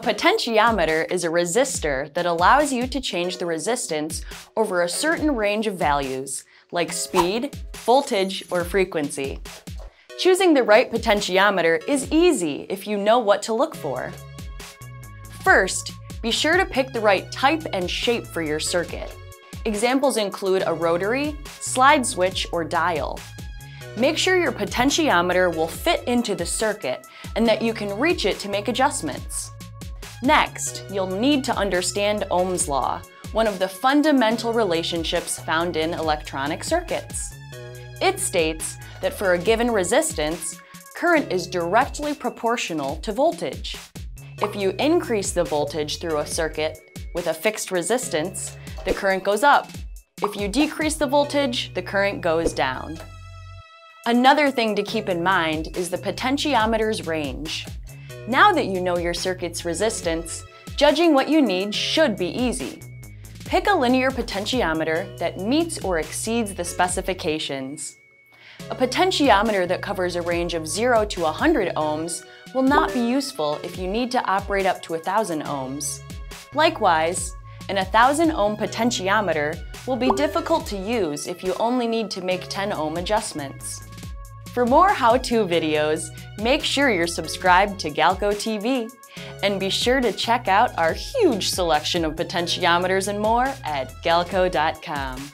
potentiometer is a resistor that allows you to change the resistance over a certain range of values, like speed, voltage, or frequency. Choosing the right potentiometer is easy if you know what to look for. First, be sure to pick the right type and shape for your circuit. Examples include a rotary, slide switch, or dial. Make sure your potentiometer will fit into the circuit and that you can reach it to make adjustments. Next, you'll need to understand Ohm's law, one of the fundamental relationships found in electronic circuits. It states that for a given resistance, current is directly proportional to voltage. If you increase the voltage through a circuit with a fixed resistance, the current goes up. If you decrease the voltage, the current goes down. Another thing to keep in mind is the potentiometer's range. Now that you know your circuit's resistance, judging what you need should be easy. Pick a linear potentiometer that meets or exceeds the specifications. A potentiometer that covers a range of 0 to 100 ohms will not be useful if you need to operate up to 1000 ohms. Likewise, an 1000 ohm potentiometer will be difficult to use if you only need to make 10 ohm adjustments. For more how-to videos, make sure you're subscribed to Galco TV. And be sure to check out our huge selection of potentiometers and more at galco.com.